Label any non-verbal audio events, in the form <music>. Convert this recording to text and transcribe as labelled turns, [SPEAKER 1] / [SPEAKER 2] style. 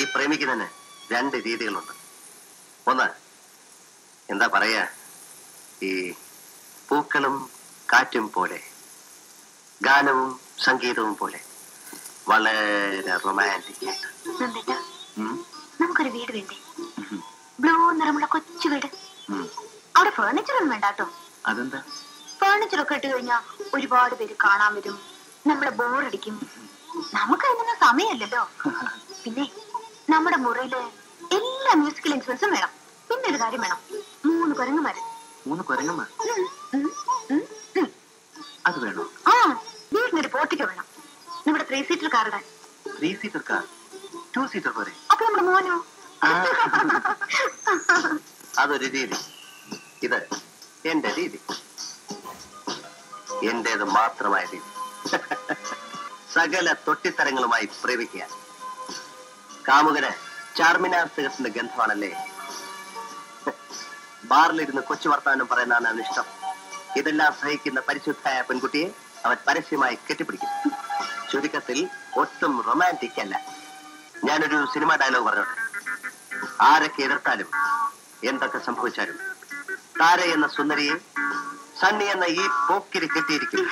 [SPEAKER 1] ഈ പ്രേമിക്കുന്നതിന് രണ്ട് രീതികളുണ്ട്. ഒന്ന് എന്താ പറയാ ഈ പൂക്കളും കാറ്റും പോലെ ഗാനവും സംഗീതവും പോലെ. വളരെ റൊമാന്റിക്. ആയിട്ട്
[SPEAKER 2] നമുക്കൊരു വീട് വേണ്ടേ? ബ്ലൂ നിറമുള്ള കൊച്ചു വീട്. അവിടെ ഫേർണിച്ചർ ഒന്നും വേണ്ട കേട്ടോ
[SPEAKER 1] അതെന്താ?
[SPEAKER 2] ഫേർണിച്ചർ ഒക്കെ ഇട്ട് കഴിഞ്ഞാൽ ഒരുപാട് പേര് കാണാൻ വരും. നമ്മളെ ബോറടിക്കും നമുക്ക് അതിനൊന്നും സമയമല്ലല്ലോ. <laughs> പിന്നെ നമ്മുടെ മുറിയിൽ എല്ലാ മ്യൂസിക്കൽ ഇൻസ്ട്രുമെന്റ്സും വേണം. പിന്നെ ഒരു കാര്യം വേണം. മൂന്ന് കുരങ്ങന്മാര്.
[SPEAKER 1] മൂന്ന് കുരങ്ങന്മാർ. അത് വേണോ?
[SPEAKER 2] ആ വീടിനൊരു പോർട്ടിക്ക് വേണം. നമ്മുടെ three seater കാറുടെ
[SPEAKER 1] three seater car two seater പോരെ?
[SPEAKER 2] അപ്പൊ നമ്മുടെ മോനോ.
[SPEAKER 1] അതൊരു രീതി. ഇത് എന്റെ രീതി. എന്റേത് മാത്രമായ രീതി. സകല തൊട്ടിത്തരങ്ങളുമായി പ്രേമിക്കുക. കാമുകന് ചാർമിനാർ സിഗരറ്റിന്റെ ഗന്ധമാണല്ലേ? ബാറിലിരുന്ന് കൊച്ചു വർത്താനം പറയുന്നതാണ് ഇഷ്ടം. ഇതെല്ലാം സഹിക്കുന്ന പരിശുദ്ധായ പെൺകുട്ടിയെ അവൻ പരസ്യമായി കെട്ടിപ്പിടിക്കും. ചുരുക്കത്തിൽ ഒട്ടും റൊമാന്റിക് അല്ല. ഞാനൊരു സിനിമ ഡയലോഗ് പറഞ്ഞോട്ടെ. ആരൊക്കെ എതിർത്താലും എന്തൊക്കെ സംഭവിച്ചാലും താര എന്ന സുന്ദരിയെ സണ്ണി എന്ന ഈ പോക്കിരി കെട്ടിയിരിക്കും